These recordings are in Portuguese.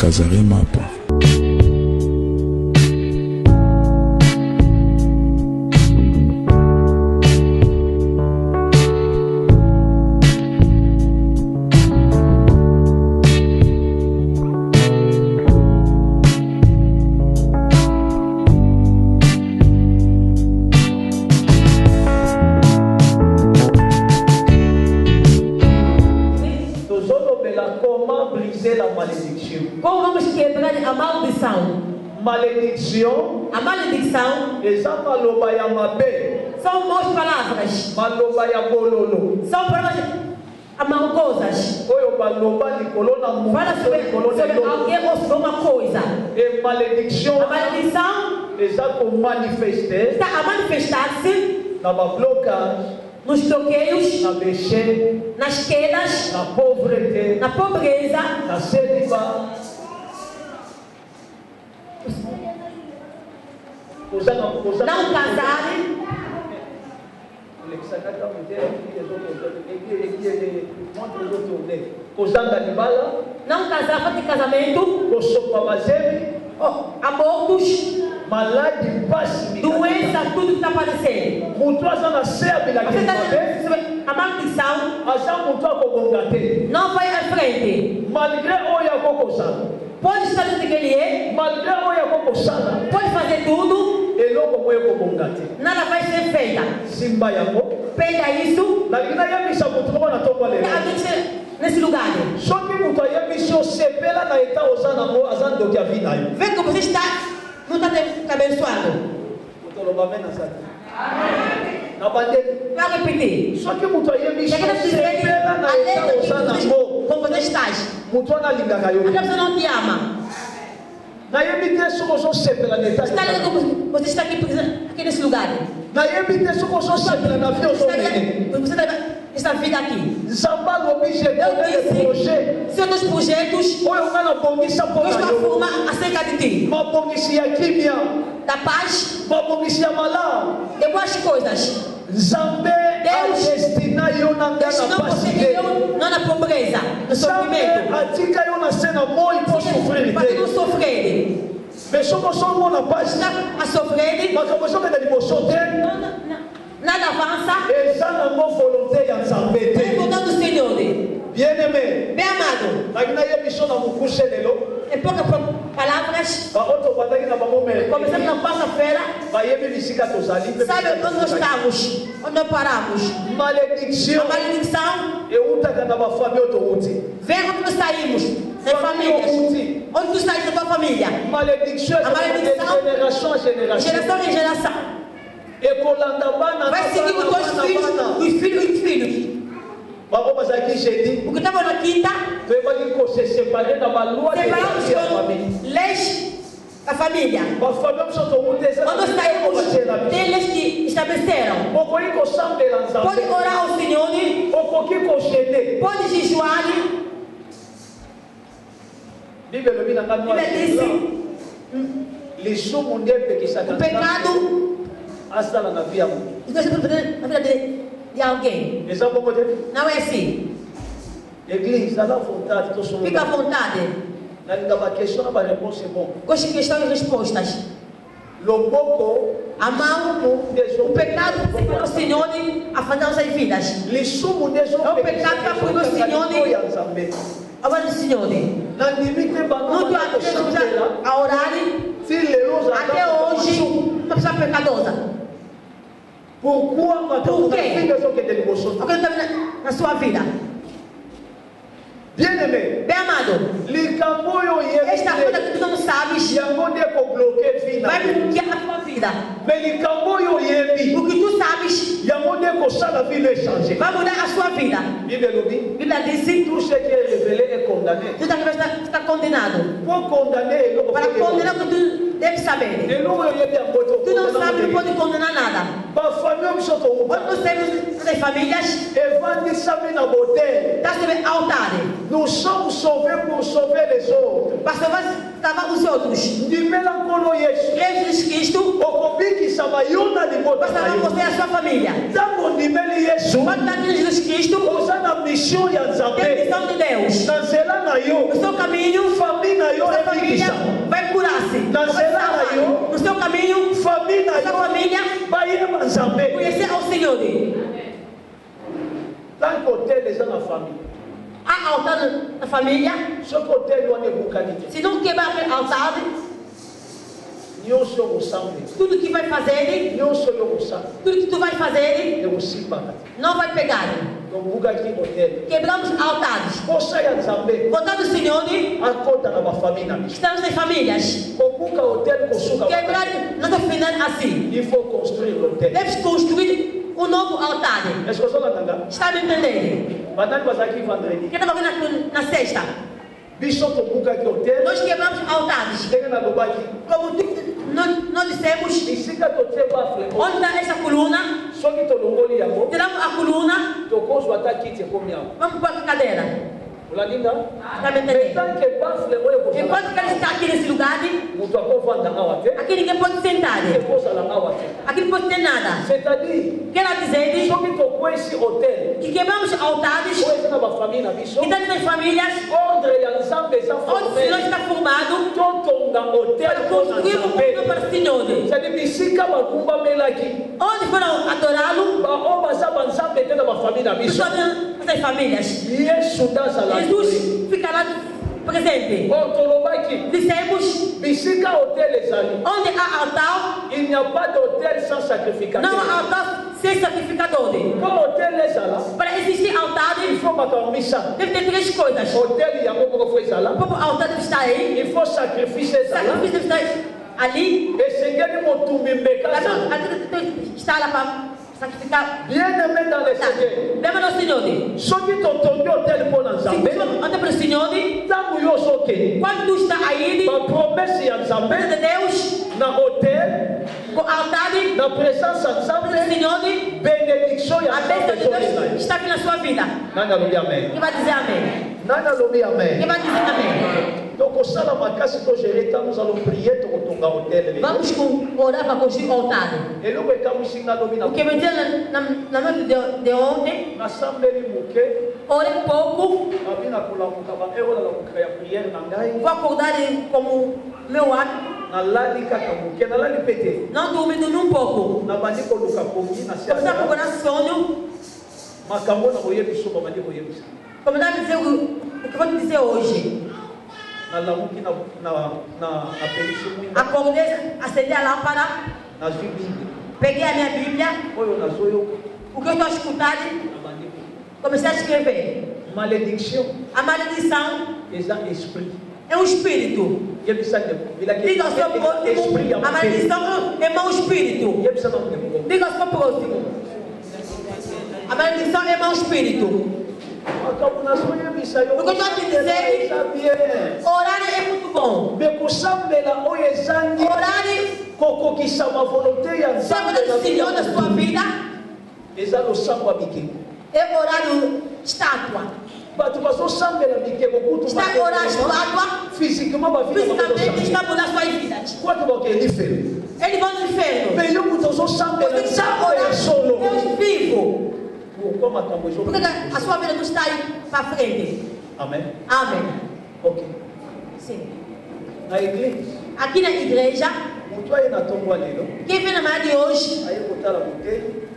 Kazarema pour maloba ya bololo são palavras amargosas. oyo baloba likolo na sobre uma coisa. e malédiction A maledição eza komanifeste está a manifestar-se na bablocage nos bloqueios, na péché nas quedas, na pauvreté na pobreza, na kozanga kozanga não casar, olekisaka modele montre ezotourne kozanga libala não casar, falta de casamento, kosopa oh, abortos, mpasi doença, tudo que está aparecendo. moto aza na se a maldição aza te não? Vai à frente. malgré oyo akokosala Pode estar do que ele é, pode fazer tudo, nada vai ser feita. Pega isso. Nesse lugar. Vê que você está, não está te abençoando. otoloba me na sati na bandeli Vai repetir. soki moto lugar, osepela na eta oza nango moto wana alingaka yo Aquela te nayebi soki ozosepela na eta Está ligado como você está aqui, aqui nesse lugar. nayebi te soki ozosepela na vi Você está, ozomene aqui. nzambe alobi Eu jedonele projet disse, seus projetos, oyo nga nabongisa mpo eu na estou a yo formar acerca de ti. mabongisi ya kimia Da paz, mabongisi ya malamu coisas. nzambe adestina yo na nga na pasi te nzambe atika yo na se na moi mpo souffrir te mais soko somona pasi makambo ezokenda liboso te eza nango volonté ya nzambe te bien aimé naki nayebiso na mokuse lelo em poucas pro- palavras, tobandaki na quarta-feira, sabe onde nós estamos, onde nós paramos. malédiction A touti vem onde nós saímos, das famílias. Onde tu saíste da tua família, malédiction A de génération en génération geração em geração. Vai seguir os teus filhos, os filhos e os filhos. Bango bazalaki jeudi O que estava na quinta, toyebaki kosesepare na balwa leis da família. bafami biso touti eza Quando saímos, que estabeleceram. Pode orar ao Senhor, pode jejuar. Bíblia diz: o pecado fazendo na vida de, alguém. te Não é assim. Fica à vontade. Com as questões e respostas. A mão, o pecado para o Senhor a fazer nossas vidas. É o pecado que apoiou o Senhor. Agora, Senhor, te ajuda a orar até hoje, uma pessoa pecadosa. Por na quê? finga ezokende liboso O que está na, sua vida? Bem amado, esta coisa que tu não sabes vi na vai bloquear a tua vida. O que tu sabes echange vai mudar a sua vida. A Bíblia diz: tout ce qui est révélé est condamné tu está, condenado. Para condenar o que tu deves saber. Não sabe, não pode condenar nada. Quando nós temos as famílias, está sobre altar. les autres Pastor, vai estavam os outros. ndimela nkolo yesu Creio em Jesus Cristo, não yo você e a sua família. Quando está Jesus. Cristo, nzambe missão de Deus. No seu caminho, família vai Vai salvar. na yo. No seu caminho, fami na sua família bayeba nzambe conhecer ao Senhor. hotel eza na famille Há altar na família. Se não quebrar aquele altar, tudo que vai fazer, tudo que tu vai fazer, não vai pegar. Quebramos altares. posa ya nzambe Vontade do Senhor, estamos em famílias. Quebrar está final assim. il faut construire l'hotel Deve construir um novo altar. Está me entendendo? Quem estava na sexta? Nós quebramos altares. Como nós, nós dissemos, onde está essa coluna? Tiramos a coluna, vamos para a cadeira. Ele está aqui nesse lugar, moto akovanda awa te. Ninguém pode sentar. ekozala awa te. Aqui não pode ter nada. c'est-à-dire Quer dizer soki tokwesi hotel. Altares oyo eza na bafamille na biso que estão nas famílias ordre ya nzambe eza onde o Senhor formel está formado totonga hotel para mpo na construir nzambe. mundo para o Senhor. c'est-à-dire bisika bagumbamelaki Onde foram adorá-lo, baoyo baza banzambe te na bafamille na biso yesu nde azala Jesus ficará presente. o Dissemos, onde há altar, não há altar sem sacrificador. Para existir altar, deve ter três coisas. Como altar deve estar aí, ezala sacrifício deve estar ali, que estar lá para sacrificar. bien aimé dans le seigneur. Soki totongi hotel mpo na nzambe ntango yo aí, bapromese ya nzambe Deus, na hotel na présence ya nzambe bénédiction ya a nzambe nani alobi amen. Nani alobi amen Vamos com, orar para construir o altar. O que me deu na, na, noite de, de ontem, orei pouco, na ngai vou acordar como meu hábito, nalali kaka moke nalali mpe te não dormindo num pouco. nabandi koluka pongi na se Começar a ya procurar sono, makambo na koyebi so babandi koyebisa começar a dizer o, Acordei, acendi a lâmpada, peguei a minha Bíblia, o que eu estou escutando, comecei a escrever. A maledição eza esprit é um espírito. Diga ao seu próximo, a mabe maledição é mau espírito. Diga ao seu próximo. A maledição é mau espírito. Yo Okoki ati dizer- eza bien Orar é muito bom. Orar é sabe na do Senhor da sua vida. É orar estátua. bato bazosambela bikeko kutu Está a orar estátua. physiquement bavina Fisicamente está mudando suas vidas. kwate bakeli fere Eles vão no inferno. me yo moto ozosambela ya solo Deus vivo. pourkui makambo Por que ezo que a sua vida não está aí para frente? amen Amém. ok Sim. na église Aqui na igreja, quem vem na manhã de hoje,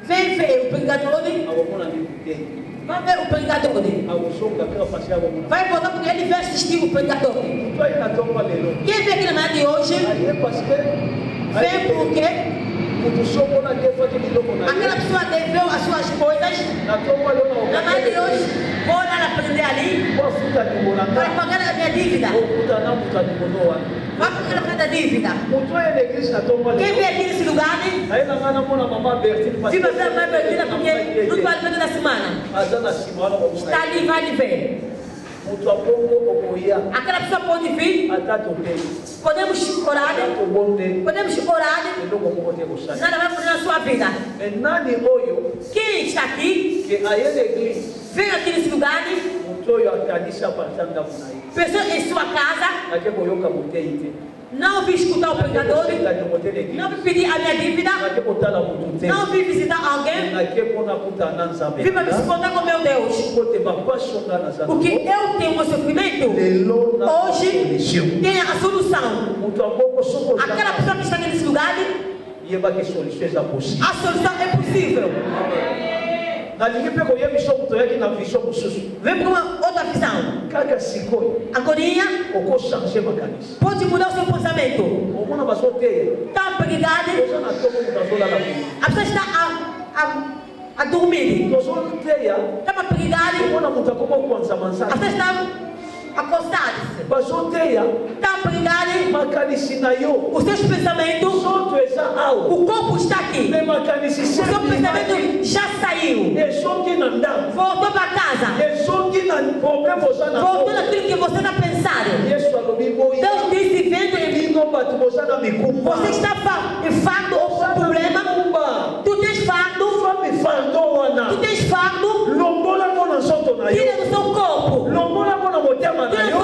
vem ver o pregador, vai ver o pregador. Vai voltar porque ele vai assistir o pregador. Quem vem aqui na manhã de hoje, vem porque aquela pessoa deveu as suas coisas. na manhã de hoje, vou lá aprender ali para pagar a minha dívida. Vai pagar dívida. na ntongo ya Quem vem aqui nesse lugar, né? Se você mais perdida, porque não a semana. aza na nsima wana Está ali, vai lhe ver. Aquela pessoa pode vir, podemos orar, podemos orar, nada vai mudar na sua vida. Quem está aqui, vem aqui nesse lugar, moto moto oyo? Akanisi aparti ya ndako na ye Pessoa em sua casa não vim escutar o pregador, leki não vim pedir a minha dívida, não vim visitar alguém, vim para me encontrar com meu Deus. po te bapasi onga naza O que nango eu tenho um sofrimento, hoje tem a solução. Aquela pessoa que está nesse lugar, possible a solução é possível. Uma outra visão. Agonia pode mudar o seu pensamento. azolala kuna a pessoa está a, a, a dormir. okwanzama a pessoa está. Bazoteya makanisi na yo os seus pensamentos, nzoto eza awa o corpo está aqui. me makanisi O seu pensamento já saiu. ezongi na ndako Voltou para casa. ezongi na probleme oza na Voltou ngo naquilo que você está pensando. yesu alobi Deus disse: vendo bino bato boza na mikumba Você está fardo ou problema? Tu tens fardo, fami fardo wana tu tens fardo, longolango na nzoto na yo tira do seu longolango na motema na yo.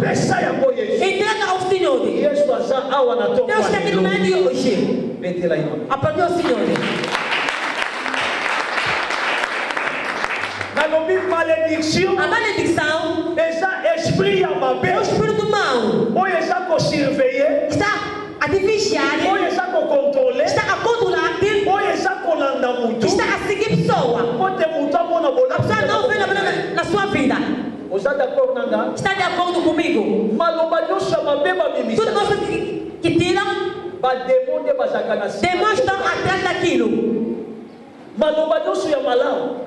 Pesa yango yesu. Aza awa na ntongo Deus está aqui no meio de hoje. betela yo nalobi malédiction. Maledição eza esprit ya mabe. Oyo eza kosurveille Está oyo eza kokontrole a seguir pessoa. po te mutu amona A pessoa não vê na, sua vida. oza d'accord nanga Está de acordo comigo? maloba nyonso ya mabe Tudo coisa que, que tiram, bademo nde bazalaka na estão atrás daquilo. maloba nyonso ya malamu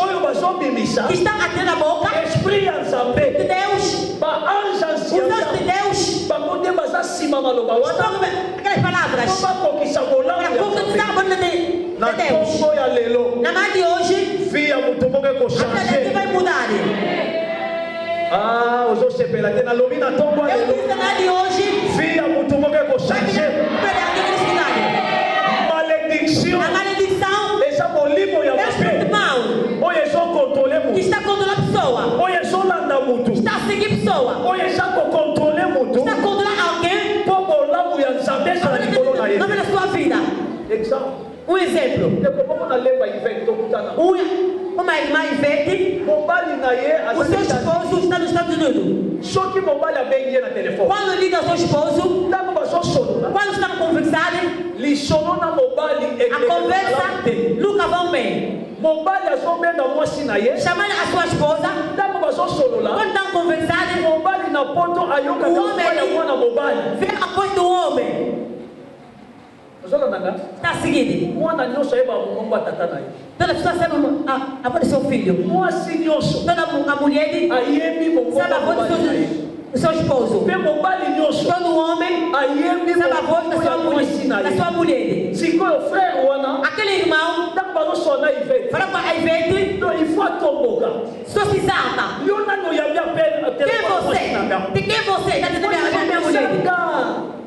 oyo bazobimisa que estão atrás da boca esprit ya nzambe Deus, baange nde baza nsima maloba. Aquelas palavras. bakokisa ya conquistar a banda de, na de Deus. ntongo ya lelo. Na mais de hoje, vi ya moto moko a vai mudar. ah ozosepela te nalobi na ntongo ya Eu lelo. Disse na mais de hoje, vi ya moto moko vai ekochange malédiction um exemplo um, uma irmã Ivete o seu esposo está nos Estados Unidos quando liga ao seu esposo quando estão conversando a conversa nunca vão bem mobali azobenda mwasi na ye. Chamane aswa esposa ntango bazosolola po ntango conversare mobali na poto ayokaka mwana mobali. vem após do homem ozolandanga Está seguindo. mwana nyonso ayeba mongongo ya tata na ye. Toda pessoa sabe a, a voz do seu filho. mwasi nyonso. Toda mu- a mulher ayebi mongongo sabe ya a voz do mobali na ye. seu, esposo. mpe mobali nyonso. Todo homem ayebi sabe a sua mulher. Aquele irmão fala com a Ivete, nani oyambi apele Quem você? De quem você? Está dizendo a minha mulher.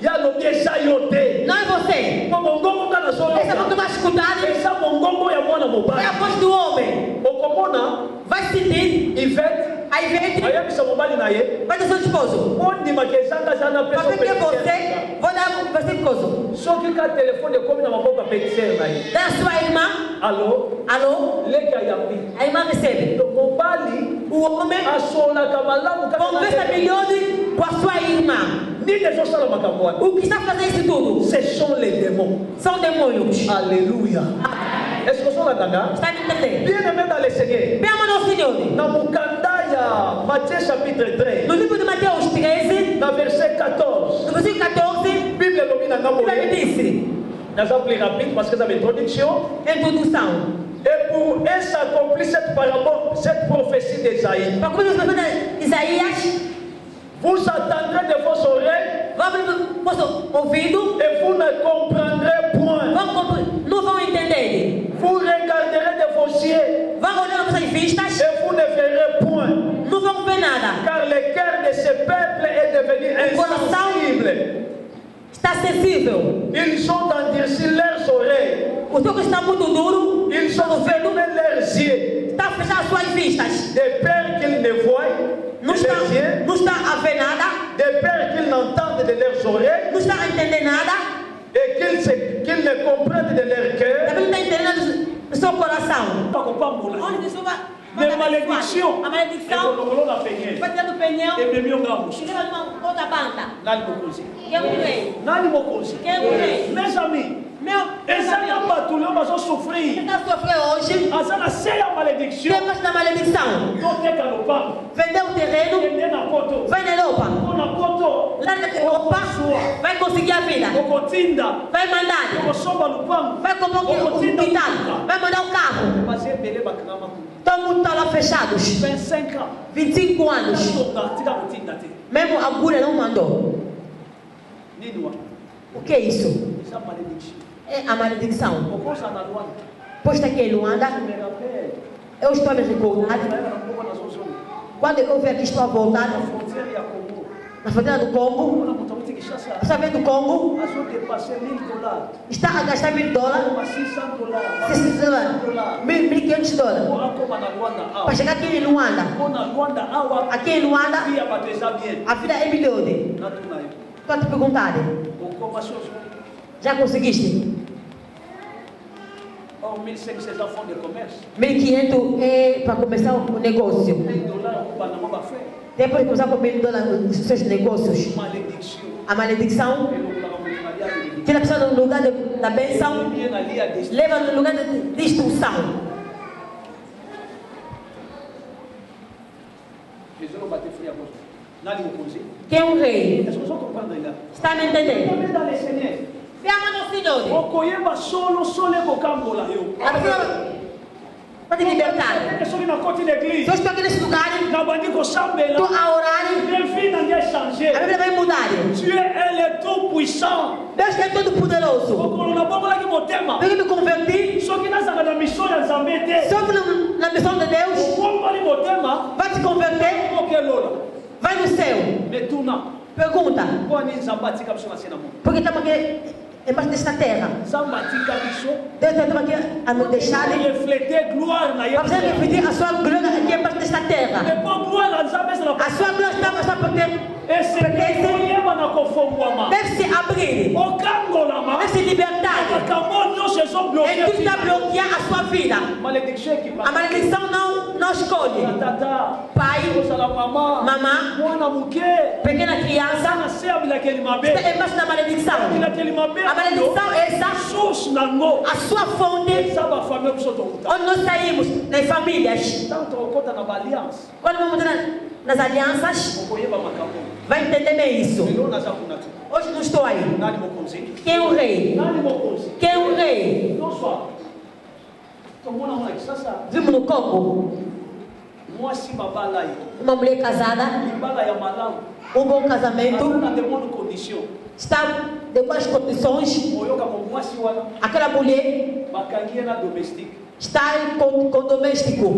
Eza yo te. Não é você. po mongongo Essa que nazoyoka vai escutar eza mongongo ya mwana é a voz do homem. okomona Vai sentir ivete a Ivete, ayebisa mobali na ye vai ter seu esposo. ondimaka ezanga aza na Para ver quem é você, vou dar ser coisa. soki ka telefone ekomi na maboko ya petitere na ye sua irmã, alo alo leka ya pili aima amesema mobali uome asolaka malamu ongeza milioni kwa swaima nini ezosala makambo wana ukisafanya hizi tudu ce sont les démons. Sont des moyens alléluia. Est-ce que osolandanga bien aimé dans le seigneur bien aimé dans le seigneur na mokanda ya Matthieu chapitre 13 le livre de Matthieu 13 na verset 14 le verset 14 bible elobi na ngambo naza plus rapide parce que introduction introdução. et pour s'accomplit cette parabole cette prophétie fazer Isaías, vous attendrez de vos oreilles vamos nosso ouvido, et vous ne comprendrez point. Vamos, compre- não vão entender. vous regarderez de vos yeux. Vão olhar para suas vistas, et vous ne verrez point. Não vão ver nada. car le cœur de ce peuple est devenu insensible Está sensível. ils ont endurci leurs oreilles O seu que está muito duro, ils ont fermé leurs yeux está fechar as suas vistas. de peur qu'ils ne voient Não de está, yeux, não está a ver nada. de peur qu'ils n'entendent de leurs oreilles Não está a entender nada. et qu'ils se- qu'ils ne comprennent de leur cœur Também não está entendendo no seu coração. mais malédiction. Ekolongolonga pene ebemi yongamusnani mokonzi? Nani mokonzi? Mes amis. Eza na bato leo bazosouffrir aza na se ya malédictiondoteka lopango vende utereno ende na poto vende lopango mpona poto opasua vai kosikia vila okotinda vai mandani okosomba lopango vai kopokotinda vai manda okabo baza ebele bakangama Tá lá fechados. 25 ans 25 anos. te Mesmo a agulha não mandou. O que é isso? É a lwana Posta aqui em Luanda, eu estou me nazozonga Quando eu vi aqui, estou a voltar na fronteira do Congo. Está vendo o Congo? azodepasse 1000 dollars Está a gastar mil dólares. koma 600 dollars 600 dólares. Mil- 1.500 dólares. Para chegar aqui em Luanda. Aqui em Luanda, a vida é milhões. yo Estou a te perguntar. Já conseguiste? or 1500 eza fond de commerce 1.500 é para começar o negócio. 1000 dollars okobanda mo bafere Depois de começar com mil dólares nos seus negócios. A maledição tira a pessoa no lugar de- da benção, leva no lugar de destruição. ezoloba te fri ya moso nani mokonzi Quem é o rei? là Está me entendendo? Seigneur Fiamma no Signore. A pessoa pode libertar. estou aqui nesse lugar, estou a orar, nange a Bíblia vai mudar. puissant Deus é todo poderoso. Eu me converti, na nzambe te soube na, missão de Deus, vai te converter, vai no céu. Pergunta, por que estamos aqui embaixo desta terra? Deus está aqui a nos deixar para você repetir a sua glória aqui embaixo desta terra. A sua glória está só porque esenge koyeba na kofongwama deve se abrir, okangolama deve se libertar. makambo nyonso E ezobloke tudo está bloquear a sua vida. malédiction ekipa A maledição não, não escolhe. tata. Pai, ozala mama mamã, mwana moke pequena criança, na se ya bilakeli mabe está embaixo da maledição. bilakeli mabe A maledição é essa, source nango a sua fonte, eza bafamile biso touta onde nós saímos, nas famílias. ntango tokokɔta na baalliance Quando vamos entrar nas alianças, okoyeba makambo vai entender bem isso. Hoje não estou aí. Quem é o rei? Quem é o rei? Vimos no ye uma mulher casada, um bom casamento, está de boas condições. Aquela mulher está com, com doméstico,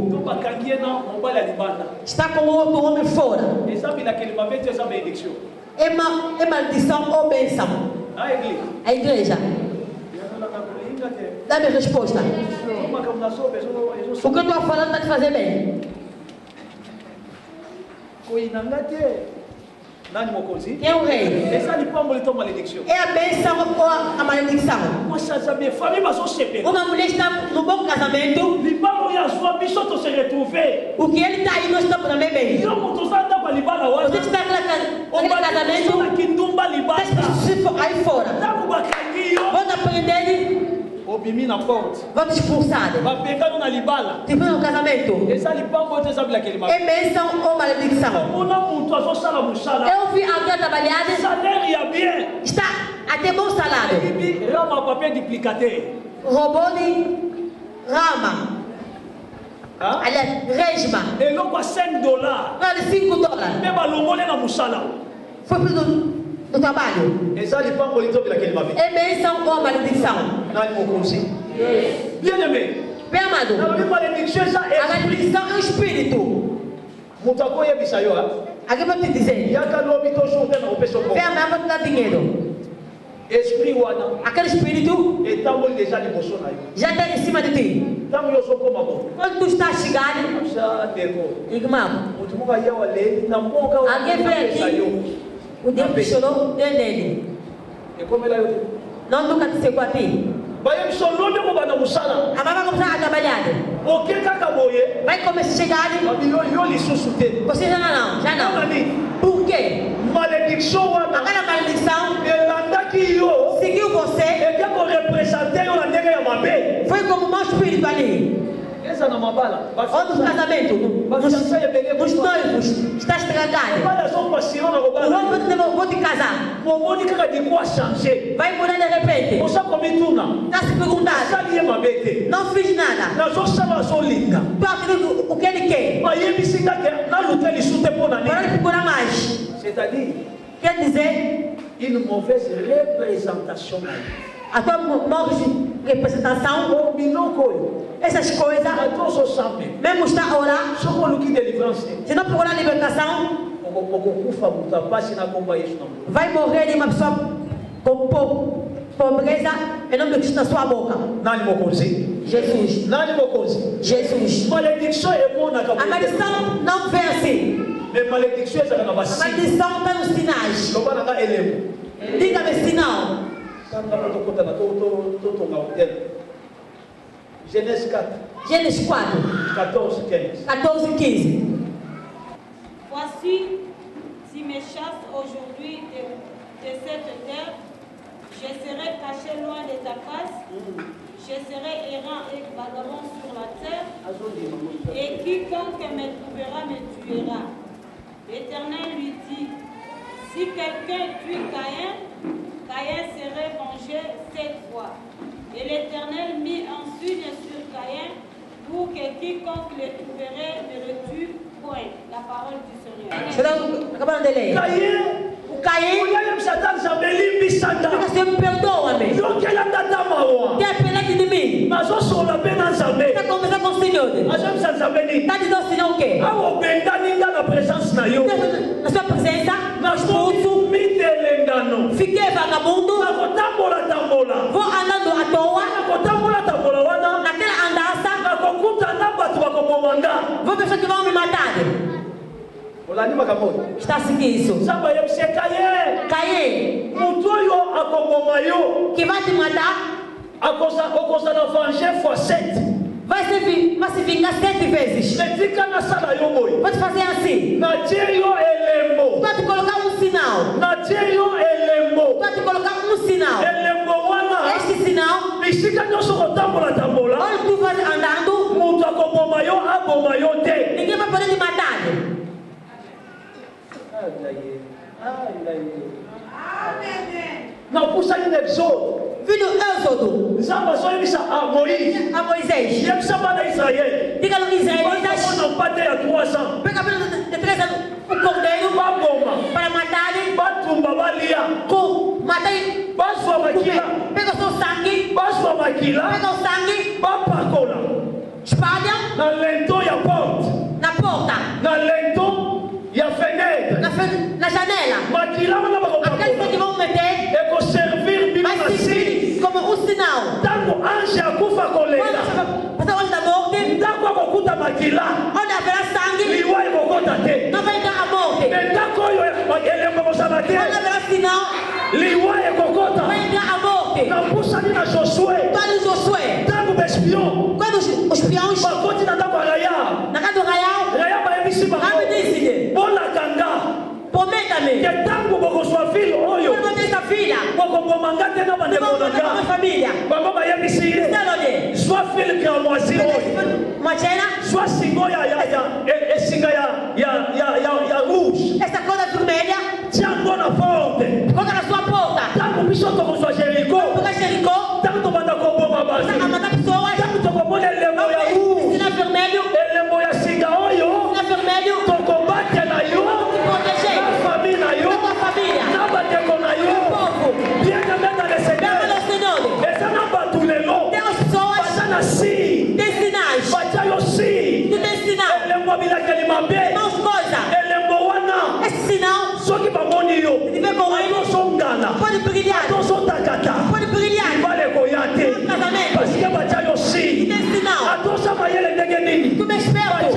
está com outro homem fora. É, ma, é maldição ou église A igreja, dá-me resposta. O que eu estou falando está te fazer bem. Nani mokonzi é o rei? É a bênção ou a, a maldição? mwasi aza bien famille bazosepela Uma mulher está no bom casamento, retrouve. O que ele está aí, nós estamos também bem. oza ndako ya libala Você está naquele casamento, está específico aí fora. ntango bakangi obimi na porte. Vão te expulsar. bapengano na libala Tipo no casamento. eza lipango te eza bilakeli mabe É bênção ou maldição? omona moto azosala mosala Eu vi alguém trabalhar, salaire ya bien. Está até bom salário. eyibi rama. Papier duplicateur Roubou de rama, aliás, resma, eloko ya 5 dollar vale 5 dólares. mpe balongole na mosala Foi pro do, trabalho. É bênção ou maldição? Bem amado, eza a maldição é um espírito. moto akoyebisa yo a Aqui eu vou te dizer. Vem bongo amanhã vou te dar dinheiro. esprit wana Aquele espírito já está em cima de ti. Quando tu estás chegando, oyo alguém yo aqui, o Deus te chorou dentro dele. ekomela yo te Não nunca te chegou a ti. baye biso lobi kobanda mosala A mamãe começar a trabalhar. oke kaka boye yo yo lisusu te não, já mpona não. nini Por quê? malédiction wana elandaki yo você. eke korepresente yo na ndenge ya mabe Foi como um Ou no casamento, nos noivos, está estragado. O homem vai te- vou te casar. Vai mudar de repente. Está se perguntando. Não fiz nada. Tu acredita o que ele quer. Agora ele nini procura mais. Quer dizer, une mauvaise représentation ye a tua maior representação, essas coisas, mesmo está a orar, se não procurar libertação, vai morrer de uma pessoa com po- pobreza em nome de Cristo na sua boca. Jesus. Jesus. emonaka A maldição não vem assim. na A maldição está nos sinais. Diga-me sinal. Tanga po tokotana totonga hotel genèse 4 Gênesis 4, 14 15 14 15. Voici, si mes chasses aujourd'hui de, de cette terre, je serai caché loin de ta face, je serai errant et vagabond sur la terre, et quiconque me trouvera me tuera. L'Éternel lui dit, si quelqu'un tue Caïn, Caïn serait vengé cette fois. Et l'Éternel mit un signe sur Caïn pour que quiconque le trouverait ne le tue Point. La parole du Seigneur. C'est dans le délai. kaye kasi mperdo wamete apelaki ni mingi nazosola mpe na nzambeakomesa kosinode azomisa nzambe nini tati zosinyo oke awa obendani nga na présence na yo. Nasua presensa nasomutu mitelengano fike evanga mundu nakotambola tambola vo anando atowa nakotambola tambola wana vão me matar. olandi makambo. Oyo Está assim isso. nzambe ayebiseka ye Caim, motu oyo akoboma yo que vai te matar, akoza- okozala venger fois 7 vai se, vi- vai se vingar sete vezes. etika nasala yo boye Vou te fazer assim. natie yo elembo. Te colocar um sinal. natie yo elembo. Te colocar um sinal. elembo wana. Este sinal, bisika nyonso kotambola-tambola onde tu vais andando, moto akoboma yo te poder te matar. napusani na exode Filho Êxodo, nzambe azoyebisa a moïse a Moisés. yebisa bana israele israelitas, bakomona mpate ya 3 ans pega pelo de três anos um cordeiro baboma para matarem, batumba balia com, matar bazwa makila. Comer. Pega o seu sangue, bazwa makila. Pega o sangue, bapakola espada na lento ya porte. Na porta na lento ya fenêtre. Na, fen na janela makila wana bakoakalifoti baumete ekoservir bino na si comme usinao ntango ange akufa kolela. Pasa wange damorde ndako akokuta makila oyo apela sangi. Liwa ekokota te. Novaika amorde me ndako oyo elembo kosala te. Liwa ekokota vaika amorde napusani na josue tani josue ntango baespion quando os, os peões bakoti na ya raya? Na casa do Raial, raya bayebisi bango Rabi disse-lhe, bolaka nga prometa-me, ke ntango bokozwa ville oyo quando tenho essa filha, bokoboma nga te na eu bandeko vou na matar a minha nga família. bango bayebisi ye Disse-lhe, zwa ville cramoisi oyo uma cena, zwa singo ya ya ya e- esinga ya ya ya ya ya rouge essa coisa vermelha, tiango na porte coloca na sua porta. ntango biso tokozwa jeriko Porque Jericó, Sim. Desinais. Faça. Tu desinais. Ele mbobila kali mabe. Coisa. É sinal. Só que bamoni yo. Nive Pode brilhar. Pode brilhar. Vale koyate. Casamento. Parce que Tu me espera.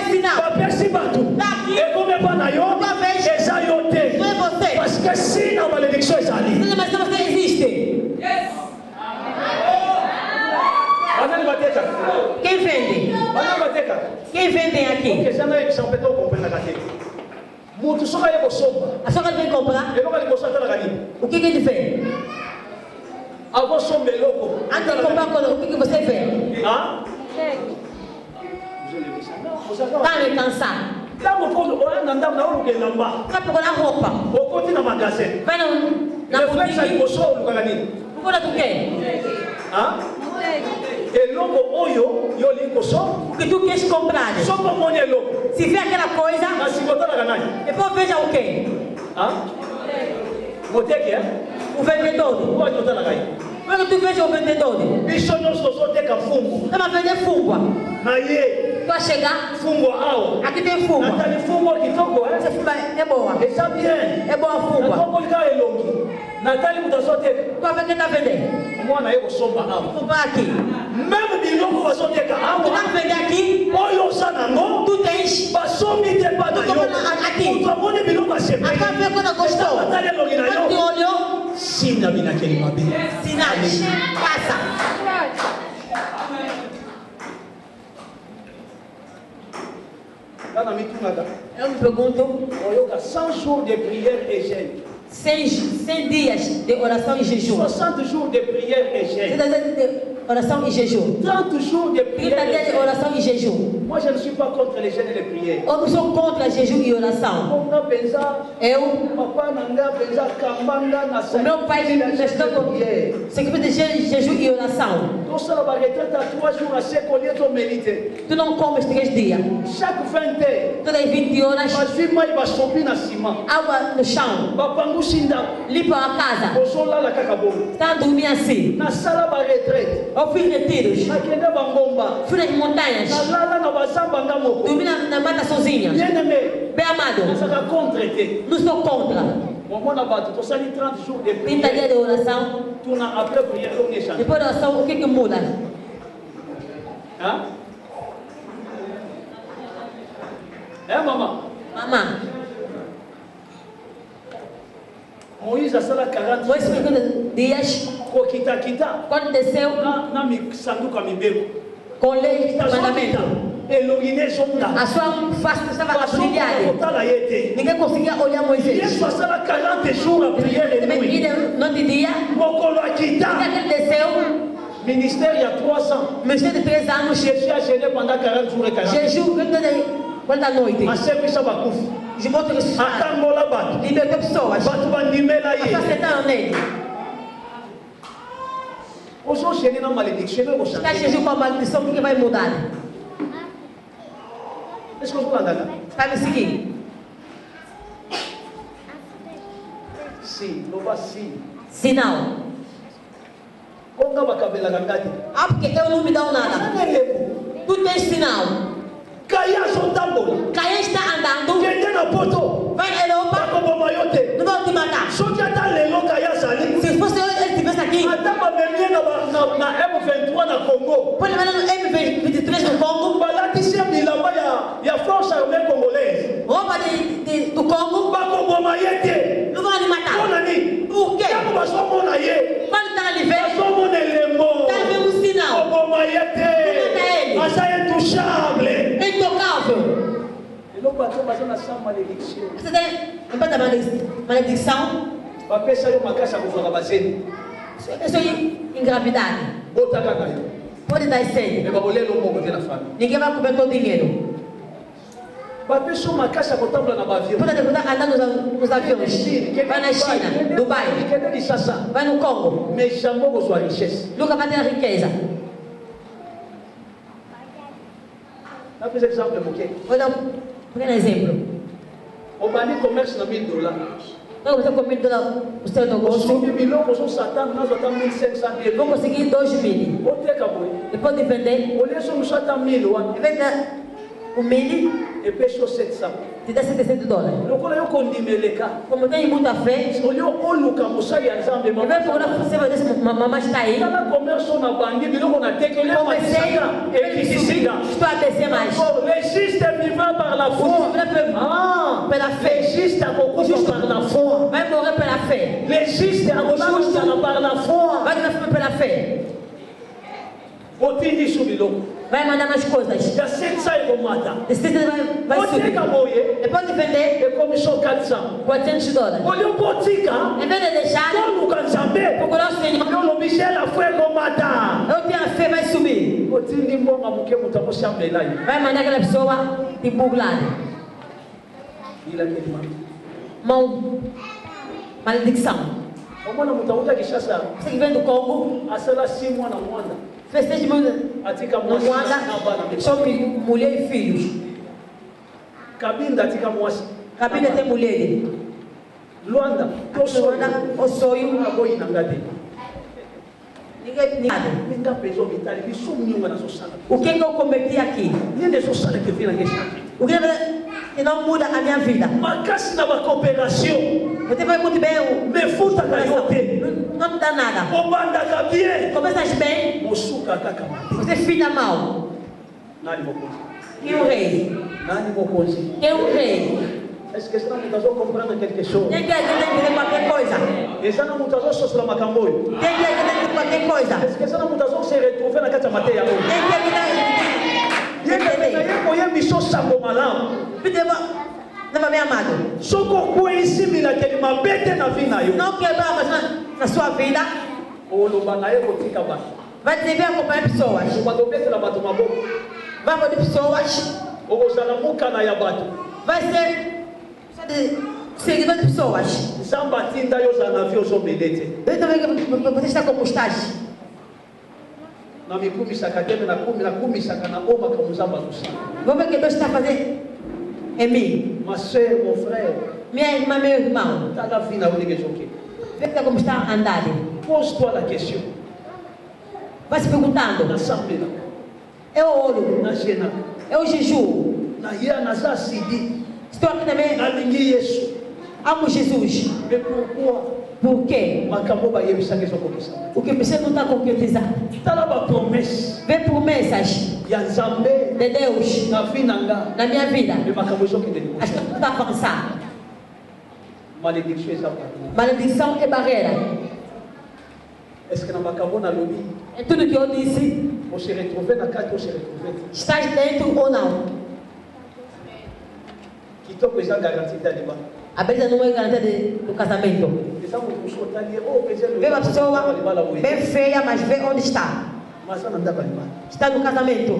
Sinal. bapesi bato Daqui. ekomi epa na yo vez. eza yo te Não é você. parce que si na malédiction ezali Você mas você existe. banani bateka Quem vende? banani bateka Quem vendem aqui? eza nayebisa mpe to okomprendaka te motu soki aye kosomba A sua casa vem comprar. eloko liboso atalaka nini O que, que ele vê? akosomba eloko Antes de comprar, quando- o que, que você vê? Ah? Está baleka nsa ntango mpo oya na ndambo na oluka elamba kapokola hopa okoti na magasin. vana na reflexa liboso olukaka nini mpola tuke eloko oyo yo olingi kosoki tukesi comprendre soki omoni eloko sivi akela koza kasi kotalaka nani epo veja oke moteki uvenetodo oyo totalaka ye lona tuvesha upendedoni biso nyonso tozoteka mfungu amavene fungwa. Na ye. Twashega fungwa awa akite fungwa. Natali fungwa kitoko sefumba eboa eza bien. Eboa fungwa. Nakokolika elongi? Natali moto azoteka. Twavende navende mwana ye kosomba awa fubaki meme biloko bazoteka awavendaki oyo oza nango basombi te banayoamoni biloko asepatale elongi na yo. Sinda binakeli mabe sinais. Passa. Eu me pergunto, oyoka 100 jours de prière et jeûne 100, 100 dias de oração e jejum. 60 jours de prière et jeûne 30 dias de oração e jejum. 30 jours de 30 prière et dias de jeûne oração e jejum. moi je ne suis pas contre les jeûnes et les prières Eu não sou contra jejum e oração. nga mpenza Eu, papa na nga mpenza kambanga na o meu pai me emprestou com prière segmento de je- jejum e oração. tosala baretraite à 3 jours ase kolia tomelite Tu não comes três dias. chaque 20 heures Todas as 20 horas, bazwi mai basopi na nsima água no chão. Limpa a casa. ozolala kaka bongo Está a dormir assim. nasala baretraite Eu fiz retiros. nakende bangomba Fui nas montanhas. nalala na bazamba nga moko Dormi na, na mata sozinha. Bem amado. nazaka contre te contra. momona bato tosali 30 jours de 30 dias prière de oração. tuna après prière on échange Depois da oração, o que que muda? hein hein maman Mamã, moïse asala 40 foi 50 dias. Quando desceu com lei mandamento. A sua face estava a brilhar. te Ninguém conseguia olhar Moisés. yesu asala 40 jours ya prière Também enui dia, noite e dia. mokolo Dia akita. Que ele desceu, ministère ya 300 ministério de três anos, jésus a gêné pendant 40 jours et 40 jejum, quando da noite. asepisa bakufi De moto atambola bato bandimela ye. Ozogene na malédiction no Está ekoshange jejum com a maldição, o que que vai mudar? est-ce que ozolandaka Vai me seguir? si loba si. Sinal. onga bakabelaka ngati Ah, porque eu não me dou kaya azotambola kaya eza andandu kende na poto van elopa bakoboma yo te nobotibana soki ata lelo kaya azali sirfose oyo ezipesaki ata bamemie na m23 na congo. Mpo libana no m23 na congo. Balatisi ya bilamba ya force armée congolaise. Obadi du congo. Bakoboma ye te nobanimata mpona nini tango bazomona ye. Banitala live bazomona elembo. Oboma ye te aza intouchable na sa malédiction bapesa yo makasi ya kozwaka bazeni Eu sou engravidade. bota kaka yo Pode dar sede. me babolelo moko te na famille Ninguém vai comer todo o dinheiro. bapesa yo makasi ya kotambola na baavion Pode estar andando nos, nos aviões. Vai na China, Dubai. kende lisasa Vai no Congo. mais jamais kozwa richesse Nunca vai ter a riqueza. napesa exemple moke Pequeno exemplo. obandi commerce na 1000 dollar Não você comer toda o seu negócio. osomi biloko ozosatana nazwa ata 1500 de Vou conseguir 2 mil. oteka boye Depois de vender, olie so mosu ata 1000 wana o milho, epesi o 700 te dá 700 dólares. lokola yo kondima eleka Como tem muita fé, olio oluka mosali ya nzambe mamãe está aí. tala commerce oyo na bandi biloko na teke olio Comecei, emakisaka ekikisika estou a descer mais. le juste vivant par la foi Ah, Pela fé. juste akokufa par la foi pela fé. le juste akonamusana par la foi pela fé. otindi su biloko Vai mandar mais coisas. 700 ekomata Esse vai, vai subir. oteka boye Depois de vender ekomi so 400 400 dólares. olio kotika Em vez de deixar, toluka nzambe procurar o Senhor. olobi la foi ekomata Eu tenho a fé, vai subir. otindi mbonga moke moto akosambela ye Vai mandar aquela pessoa de buglado. ilakelima Mão. Maledição. omwana moto kishasa Você que vem do Congo, asala si mwana mwana message mwana soki mulei filho kabinda atika mwasi. Kabinda te muleli lwanda. Osoyu aboyi na nga te minga mpe ezomitali biso minga nazosala okenge okometi yaki? Nini ezosalaka vie nange change Que não muda a minha vida? makasi na bacoopération Você vai muito bem. yo te Não, não me dá nada. obandaka bien Começas bem, mosuka kaka você finda mal. nani mokonzi E o rei? nani mokonzi Quem é o rei? est ce que eza na moto azocomprendre quelque chose Tem que entender qualquer coisa. eza na moto azososola makambo oyo Tem que entender qualquer coisa. est ce que eza na moto azose retrouve na Tem que entender. ye koyebisa osango malamu Não vai me amado. soki okweyisi milakeli mabe te na vi na yo Não mais na, na sua vida. oloba na ye kotika bato Vai dever acompanhar pessoas. obato obetela bato maboko Vai poder pessoas. okozala mokana ya bato Vai ser só de seguidor de pessoas. nzambe atinda yo ozala na vi ozomele te Vou ver o que Deus está fazendo em mim. Minha irmã, meu irmão. Veja como está andando. pose toi la question Vai se perguntando. nasambelaka Eu oro. Eu jejuo. Estou aqui também. Amo Jesus. me pourquoi Por quê? makambo bayebisaka ezokokisama O que você não está bapromese Vê promessas de Deus na minha vida. As liboso. Coisas não eza partout Maledição é barreira. que É tudo que eu disse. Estás dentro ou não? kitoko eza garanti te ya libala A beleza não é garantia de- casamento. Vê uma pessoa bem feia, mas vê onde está. Está no casamento.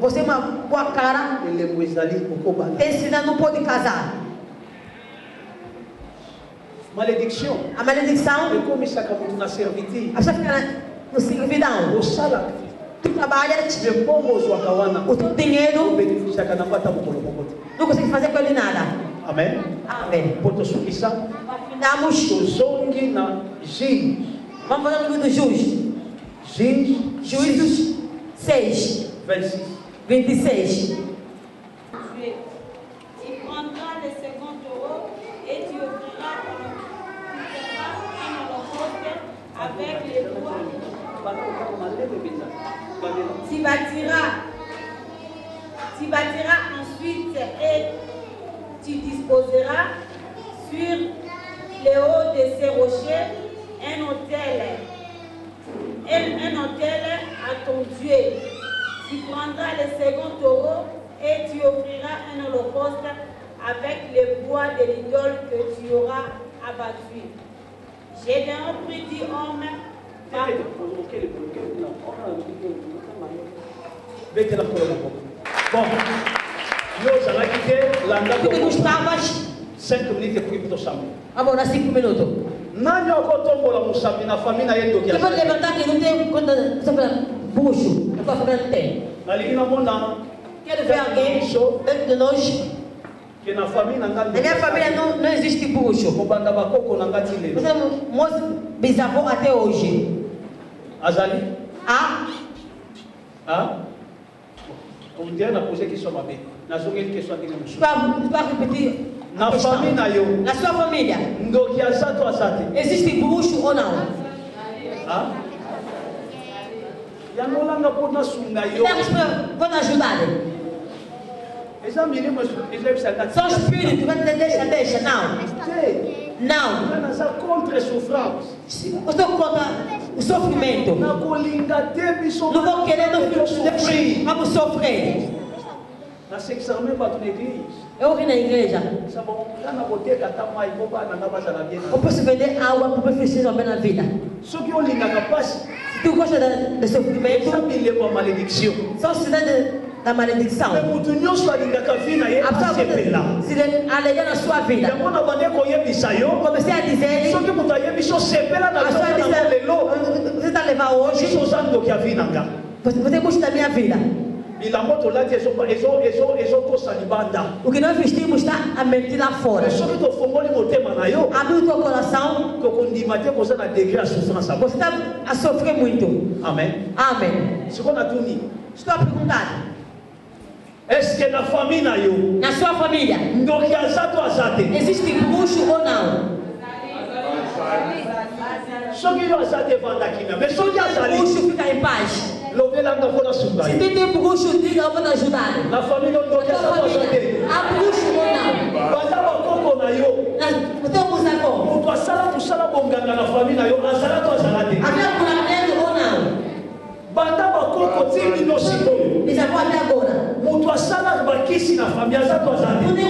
Você é uma boa cara, ensina não pode casar. malédiction A maledição, na servitude a pessoa fica na- no servidão. osalaka Tu trabalhas, wana o teu dinheiro, te não consegue fazer com ele nada. Amen Amém. mpo tosukisa Finamos, tozongi na juge vamos fazer o livro do Jus. juge Juízos 6, 26 26. Dieu. Tu prendras le second taureau et tu offriras ton tu feras un holocauste avec les bois. Tu bâtiras, tu bâtiras ensuite et tu disposeras sur le haut de ces rochers un autel, un, autel à ton Dieu. Tu prendras le second taureau et tu offriras un holocauste avec les bois de l'idole que tu auras abattu. Gédéon prit mokolo moko bon te landa Tu que estavas, 5 minutes ekoki tosamba vamos orar 5 minutos. nani akotombola mosambi na fami na ye doki Eu vou levantar que não tem conta sobre bucho. A tua família não tem. nalingi namona Quero ver alguém dentro de nós. ke na fami na minha família não, não existe bucho. kobanda bakoko na nga ti Nós lelo moço bisavô até hoje. azali Ah, Ah? on dirait na posé question mabe nazongeli question ndenge mosusu répéter. na famille na yo Na sua família, ndoki aza to aza te existe bruxo ou não? Yango olanga mpo nasunga yo vão ajudar. eza milimo ezebisaka Só espírito, vai te deixa, deixa. Não. naza contre souffrance Eu o sofrimento. nakolinga te biso Não vou querer no sofrir Vamos sofrer. nasekisaka me bato na église vim na igreja. sabanga koteka ata mai mpo bana nga bazala bien Eu posso vender água para precisar bem na vida. soki olingaka mpasi Se sofrimento, eza milemo ya malédiction se de, da maledição. me motu nyonso alingaka vi na ye A asepela se alejar na sua vida. yango na bande koyebisa yo Comecei a dizer, soki moto na a pessoa liloba nango lelo disse, você está a levar hoje, biso oza ndoki ya vi na nga gosta da minha vida. O que nós vestimos está a mentir lá fora. Abre o teu coração, você está a sofrer muito. amen. Amém. natuni Estou a perguntar, estce na na yo? Na sua família, ndoki aza to aza te existe bruxo ou não? soki yo aza te vanda kimia me soki azali Bruxo fica em paz. Se tem tempo com o chute, eu vou te ajudar. Na família, eu bazala koko na yo. Moto asala mosala bonganga na fami na yo azala to azala te. Banda bakoko ti mino sikoyo moto asala bakisi na fami aza to azala te.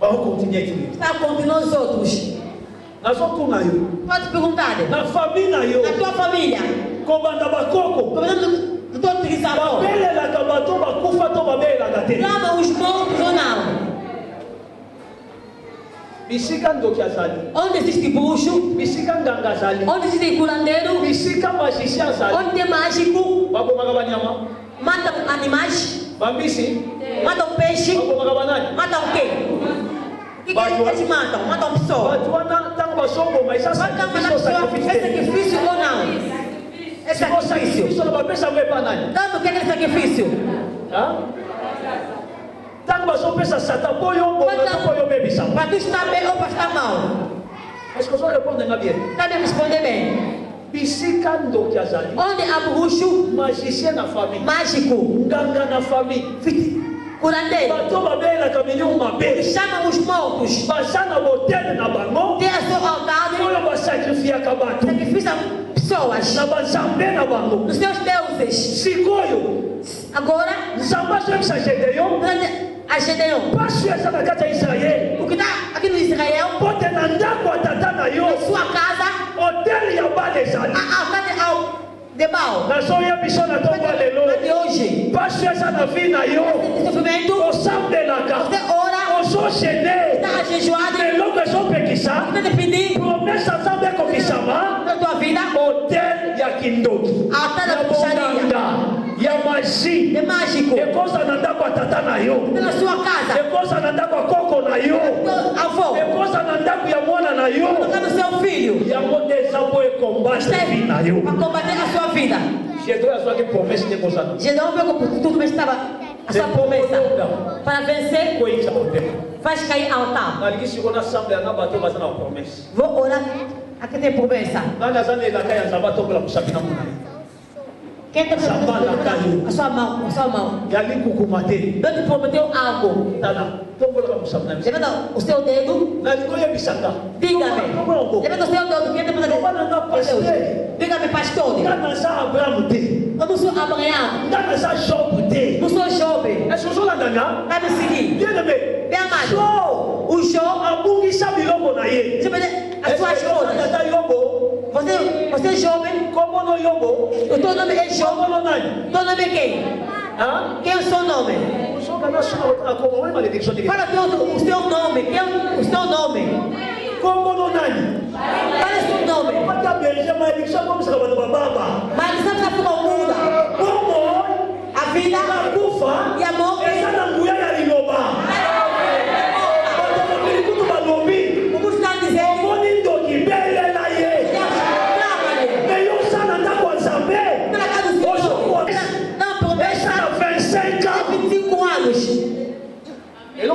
Baokontinue kini. Bakontinue os outros nazotuna yo Pode perguntar. na na yo Na tua família, kobanda bakoko teu utilizador, babelelaka bato bakufa to babelelaka te clama os mortos ou não? bisika ndoki azali. Onde existe bruxo, bisika nganga azali onde existe curandeiro, bisika magicien azali. Onde tem mágico, babomaka banyama. Matam animais, bambisi. Matam peixe, babomaka banani. Matam o quê? Bato wana ntango bazoboma eza sacrifice a o pessoa, é sacrifice? É sacrifice. Na bapesa yango epa nani Tanto que é. Ah? ntango bazopesa satan mpo yo to mpo yo bebisama Para tu estar bem ou para estar mal. est ce que ozorépondre nga bien Está bem responder bem. bisika ndoki azali. Onde há bruxo, magicien na famille mágico, nganga na famille fiti- curandeiro, chama os mortos. baza na botele na bango. Tem a seu altar, sacrifica pessoas nos seus deuses. Agora, durante a Gedeon, o que está aqui no Israel, na sua casa, hotele ya bana ezali. A altar de, ao, de Baal. nazoyebisa na ntongo ya lelo. Pasi eza na vi na yo. Osambelaka ajejuado, eloko ezopekisa promese nzambe ekokisama hotel ya kindoki. Ya bonganga ya magi ekoza na na yo na sua casa, ekoza na ndako ya koko na yo avô, ekoza na ndako ya mwana na yo seu filho, yango nde eza mpo ekombate vi na yo combater a sua vida. jedro azwaki promese nde kozana Gedeon veio com tudo, mas estava a sua promessa para vencer, koyisa hotel faz cair altar. nalingi siko nasamble yanga bato baza na promese Vou orar, tem promessa. nani aza na elaka ya nzambe atombola mosapi na mona. ye Quem tem a sua mão, a sua mão. yali kukuma te tala tombolaka mosapi na biso nalingi oyebisanga diga-me. tombola ngo Levanta o seu dedo, quem tem Pastor. Deus. Diga-me, pastor. nga naza abrahamu te. Não nga naza job te. Não que ozolandanga Vai me seguir. bien aimé Bem amado. jo abungisa biloko na ye. Você vai Você, você é jovem, kombono yobo o teu nome é Jó. kombono nani Teu nome é quem? Ah? Quem é o seu nome? Fala teu, o seu nome. Quem é o, o seu nome? kombono nani Fala o seu nome. Mas não sabe como muda. kombo A vida e a morte. eza na nguya ya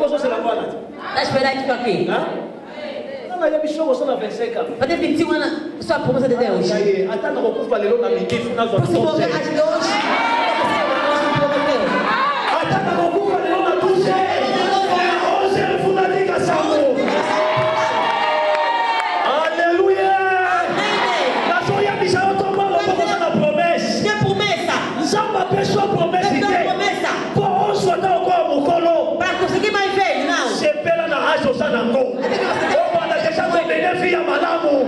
ozozela mwana te nasipela ekipaki Mas yebi soko so na 25 ans peut-être que tiwana so não é. aujourd'hui ata na kokufa na Erefi ya Malamu.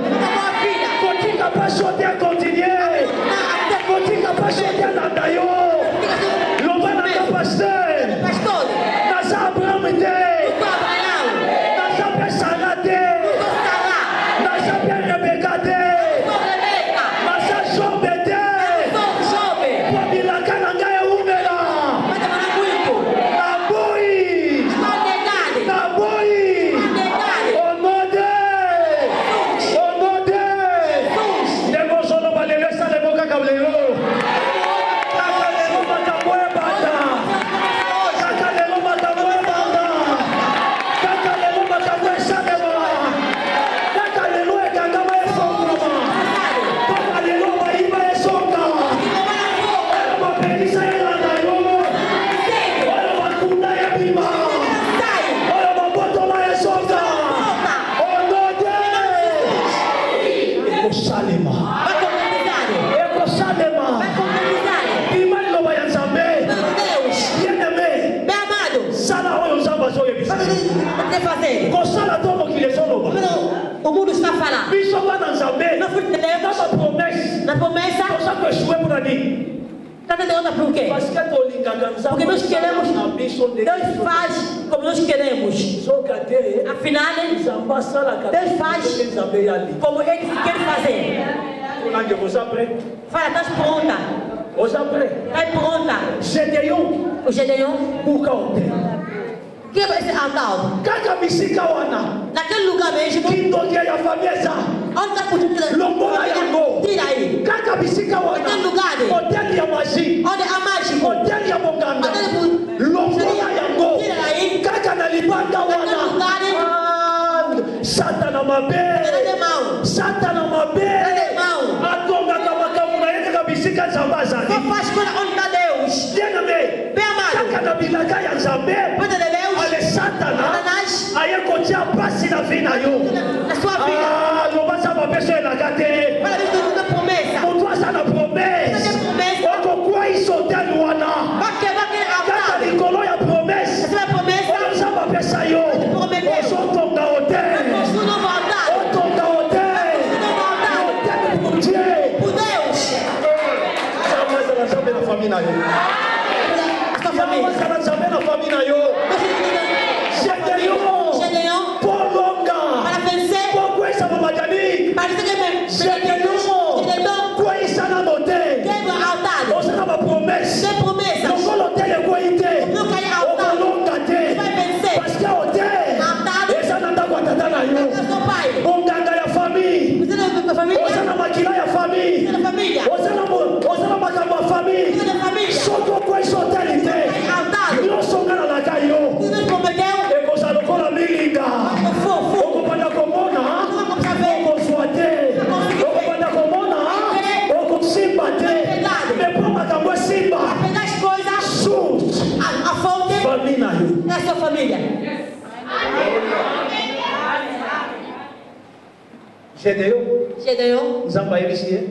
Gedeon. Gedeon.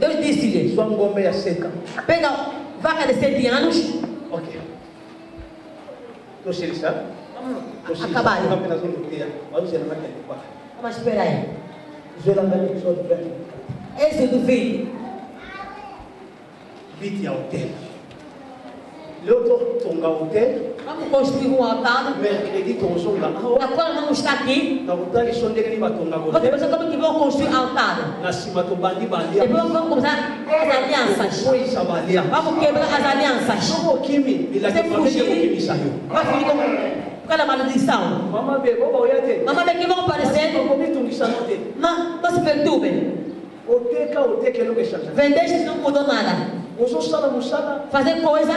Eu disse-lhe. Sua há ya anos. Pega vaca de sete anos. Ok. Trouxe sabe? Vamos acabar. Vamos esperar. aí. Êxodo 20. 20 ao tempo. Vamos construir um altar. Mercredi tozonga o Na qual não está aqui. Na utali sondekani batonga hotel. Vamos pensar como que vão construir altar. Na cima tobandi balia. Depois vamos começar as alianças. Pois a balia. Vamos quebrar as alianças. Como kimi? Bila que família saiu. Vai ficar com por causa da maldição. Mamãe, que vão aparecer. Não, não se perturbe. Vendeste não mudou nada fazer coisa.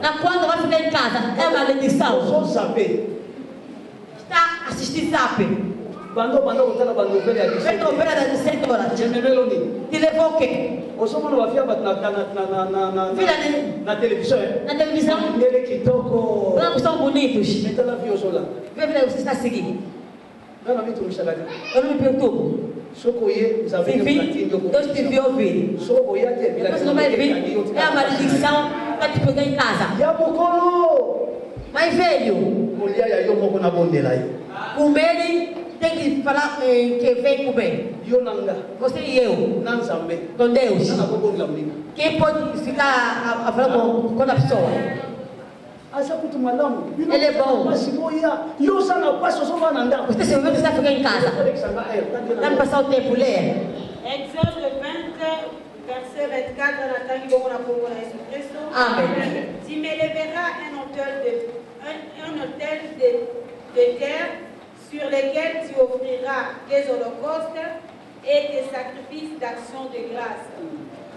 Na quando vai ficar em casa, é maledição. Está assistindo zap. bando banda kotala banovele ya de ya biseto Te levou o quê? oke ozomona bavia na televizio na televizio ndele kitoko na kusoma bonitos. Metala vi ozola vevile osista sigi nana mitumisakati não pe tubu Vir, Deus te viu ouvir. Depois não vai vir. É a maledição para te pegar em casa. Mas velho, kolia ya yo moko nabondela ye com ele tem que falar eh, que vem comer. Você e eu, com Deus. Quem pode ficar a, a falar com, com a pessoa? Aza kutu malamu Ele é bom. basi boya yo oza na pasi ozova na ndako Você se ouviu, você vai ficar em casa. olekisanga Dá para passar o tempo, ler. Exode 20, verset 24, dans la tangi bongo na bongo na Jésus Christ. Amen. Tu m'élèveras un autel de, un, un autel de, de terre sur lequel tu offriras des holocaustes et des sacrifices d'action de grâce.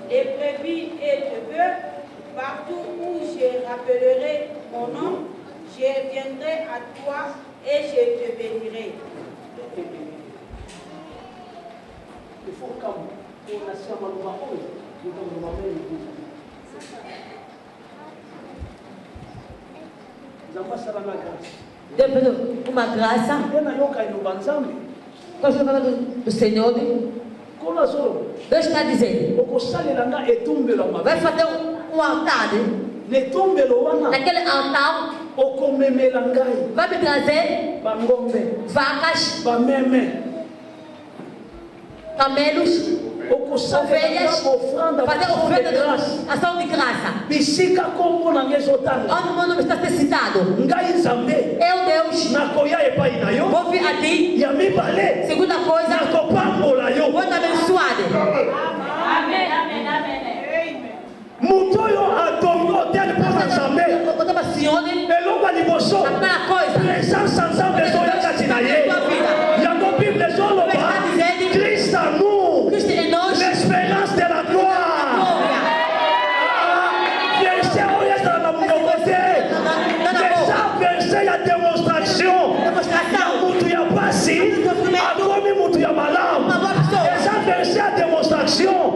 Les brebis et les bœufs, partout où je rappellerai mon nom, je viendrai à toi et je te bénirai. ifo kambo onasia maloba oyo likambo mameli nzambe asalanga grâce. Deus me deu uma graça. ye nayoka eloba nzambe Quando você fala do, do Senhor, nkolo azoloba Deus está dizendo: okosalela nga etumbelo ya vai mabe fazer um, um altar. na Naquele altar, okomemela ngai. Vai me trazer bangombe vacas, bameme camelos, ovelhas, fazer oferta de ação de graça. Onde o meu nome está ser citado. Eu, Deus, vou vir a ti. Segunda coisa, vou te abençoar. Amen, amen, amen. moto oyo atongi hotel mpo na nzambe Eu estava Senhor, eloko ya liboso a primeira coisa, presence ya nzambe ezoya kati na ye yango bible ezoloba krist amour Cristo em nós, l'espérance de la gloire glória. verse oyo ezala na monoko te eza verse ya démonstration ya Demonstração. mutu ya pasi akomi mutu ya malamu Uma boa pessoa. eza verse ya démonstration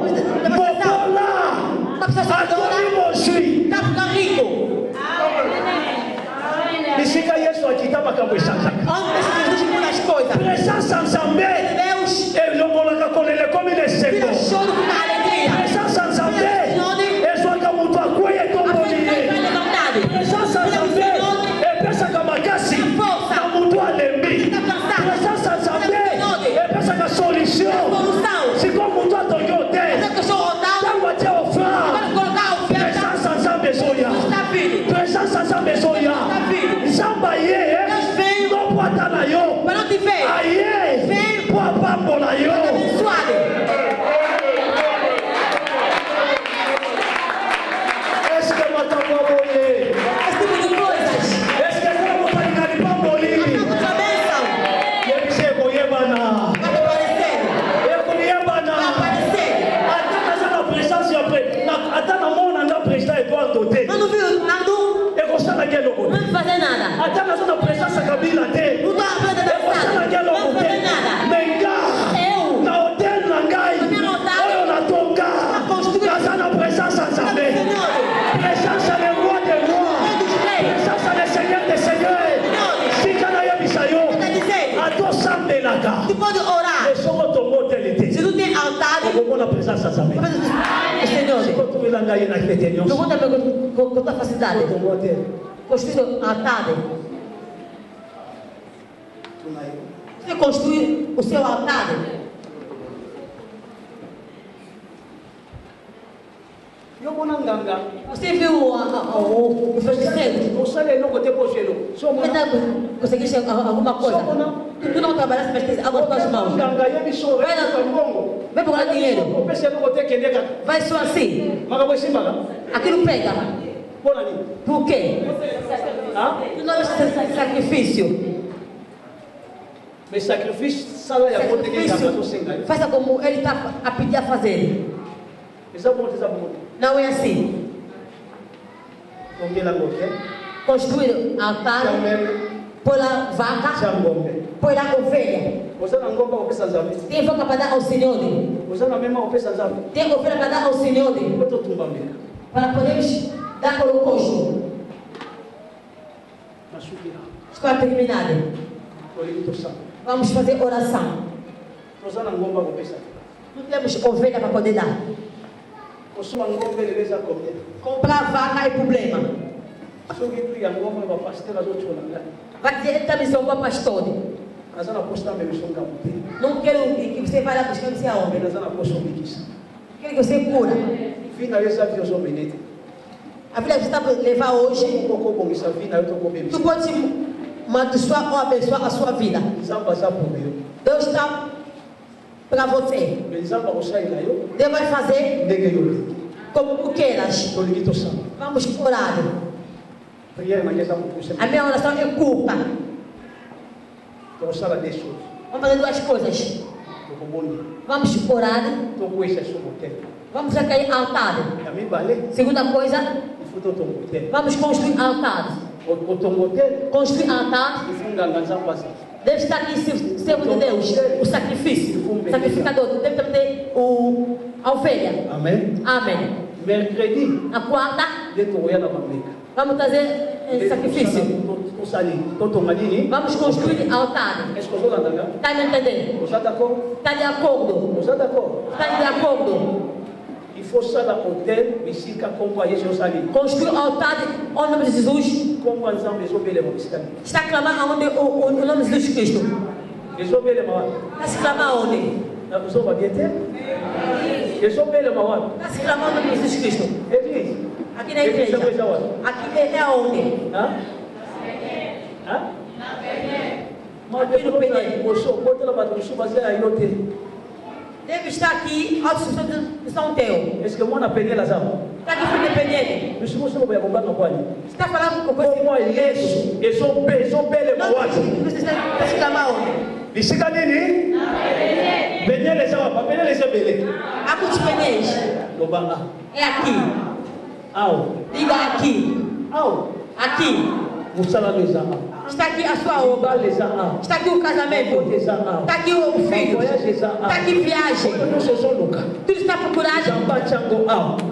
yesu akita makambo esanzaka Onde Jesus muda as coisas. presence ya construir o seu altar. yo mona nganga Você viu o, a- o, o feiticeiro? osala eloko te po zelo so Você mona conseguir chegar a alguma coisa? Tu não trabalhasse, mas tem algo nas tuas mãos. Vai lá. Vai dinheiro. Vai só assim. esimbaka Aquilo pega. Por quê? Tu não é sacrifício. yango ndenge nganga tosenga yo Faça como ele está a pedir a fazer. bongo te Não é assim. Construir altar, lá vaca, lá ovelha. para dar ao Senhor. oza na mema kopesa nzambe Tem ovelha para dar ao Senhor. po totumba mbeka Para podermos dar holocausto. nasukila Escola terminada. Vamos fazer oração. te Não temos ovelha para poder dar. Comprar vaca é problema. Vai dizer que missão naza Não quero que você vá lá buscar você aonde. Quero que você cura. vi na yo eza vi ozomene te A vida que você está levar hoje, tu pode amaldiçoar ou abençoar a sua vida. Deus está para você. Deus vai fazer como tu queiras. Vamos orar. mokuse A minha oração é culpa. Choses Vamos fazer duas coisas. Vamos orar. Vamos cair altar. Segunda coisa, vamos construir altar. Construir altar. Deve estar aqui servo de Deus, o sacrifício, o sacrificador. Deve também ter o, a ovelha. amen Amém. mercredi Na quarta, vamos trazer sacrifício. totonga nini Vamos construir altar. est ce que ozolandanga Está me entendendo? oza d'accord Está de acordo? Está de acordo? il faut sala hotel bisika nkombo ya yesu osali Construir altar ao nome de Jesus. nkombo ya nzambe ezobelema bisika Está a clamar aonde o, o, o nome de Jesus Cristo. ezobelema wapi Está a se clamar aonde? nakozoba bien te ezobelema wapi Está a se clamar o nome de Jesus Cristo. église Aqui na igreja. Wapi Aqui é, é aonde? Hã? Hã? Aqui no Penha. liboso kotela bato mosusu baza ya yo te Deve estar aqui, de São Teu. est ce que mwana penela aza Está aqui independente. biso mosusu boya kobanga kwani Está falando com coisa kombo ya yesu ezobe- ezobelema wapi Você está a se clamar aonde? bisika nini benyele eza wapi benyele eza ebele pneus. lobanga É awa Diga aqui. awa Aqui. eza awa Está aqui a sua obra. Está aqui o casamento. Está aqui o filho. Está aqui viagem. Tudo está procurado.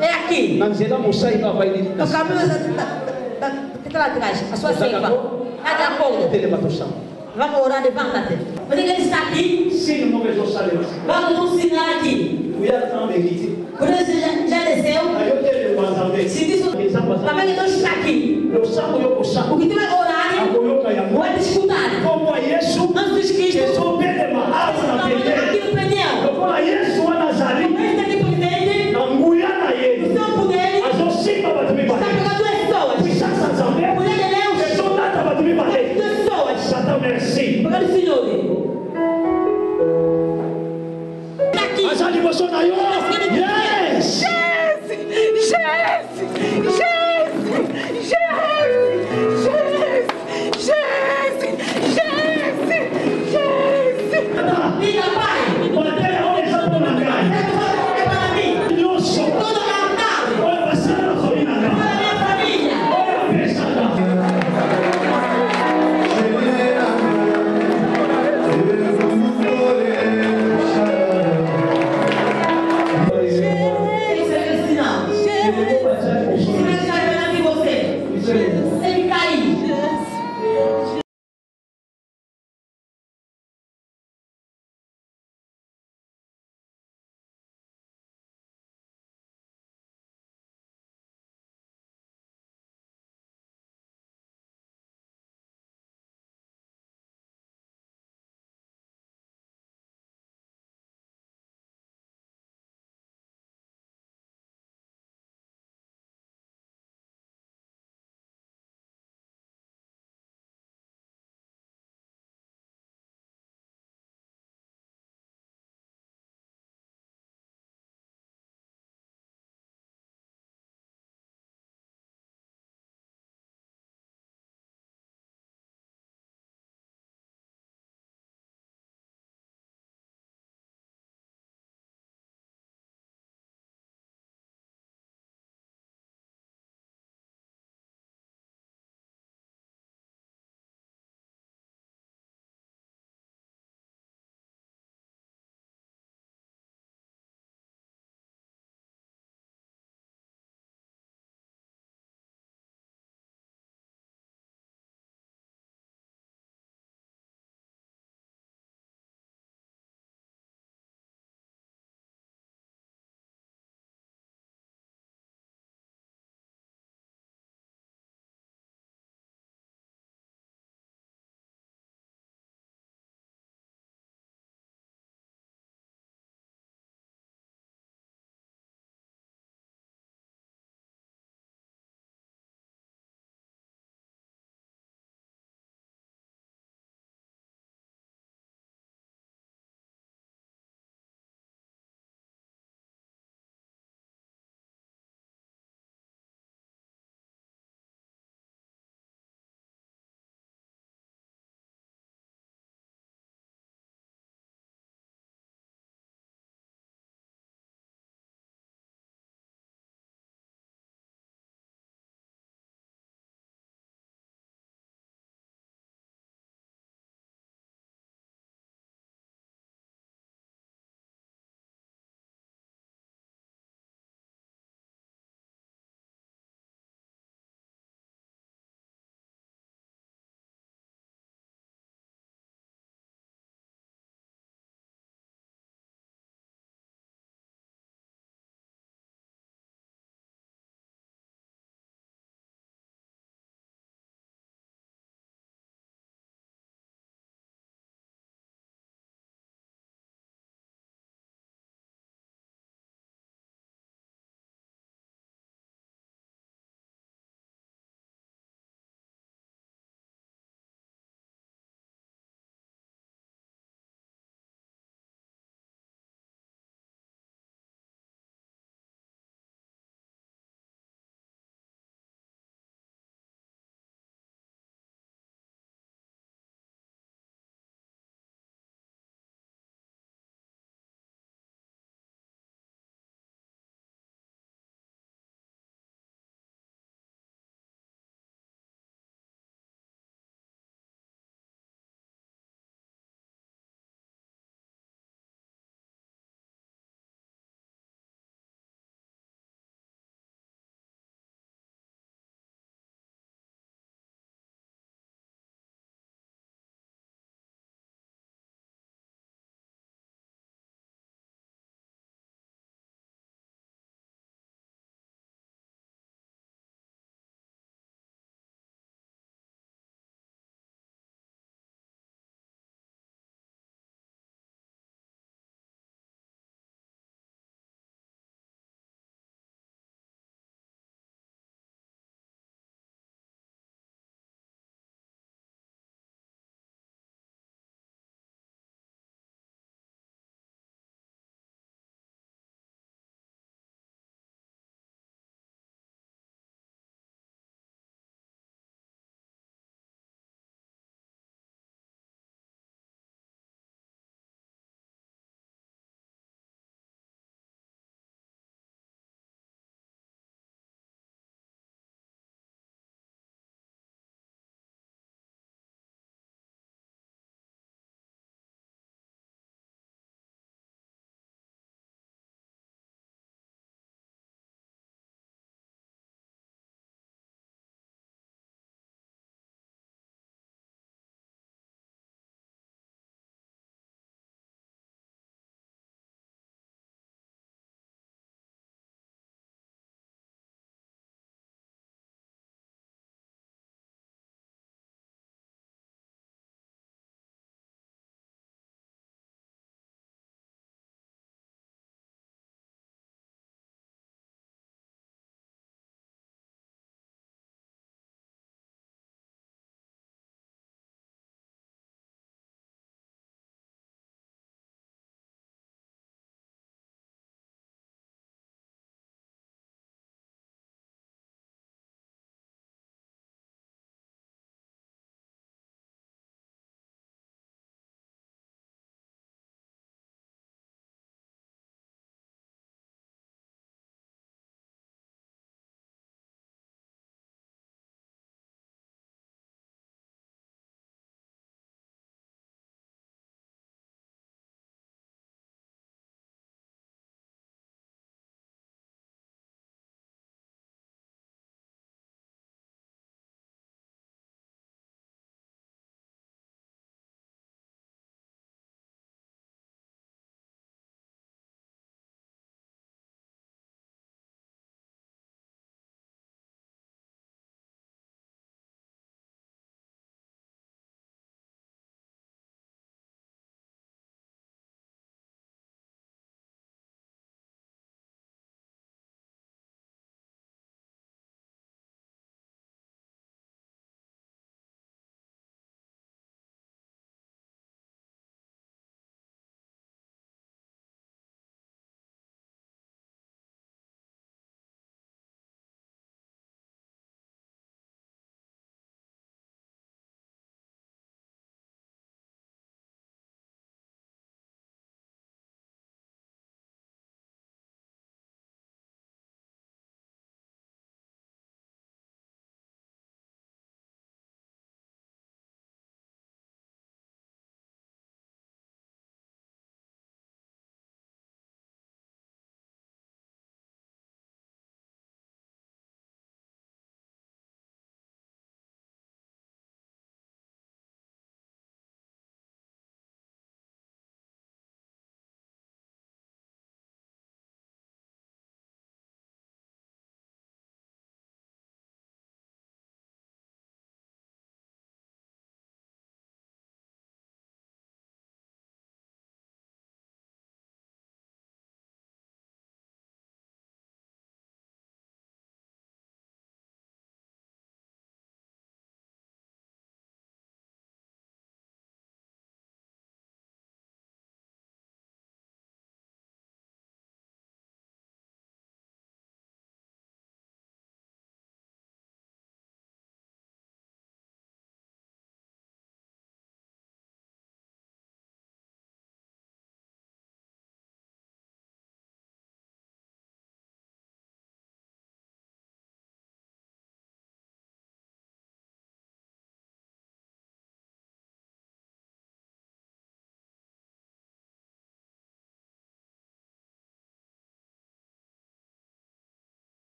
É aqui. no caminho da, da, da, atrás. A sua seiva. acordo. telema tosamba Vamos orar, levanta-te. Você que está aqui, sini moko ezosalema vamos nos ensinar aqui. kuya nzambe eliti Isso já, já desceu. Se diz também que Deus está aqui. O que tu vai orar, vai escutar. Cristo. pene aqui no pneu. lokola yesu wana azali Ele está aqui presente. na nguya na O ye campo dele azosimba bato está mibale pegando duas pessoas. puissance ya nzambe A mulher de Deus ezolata bato mibale duas pessoas. satan merci Pegando o Senhor.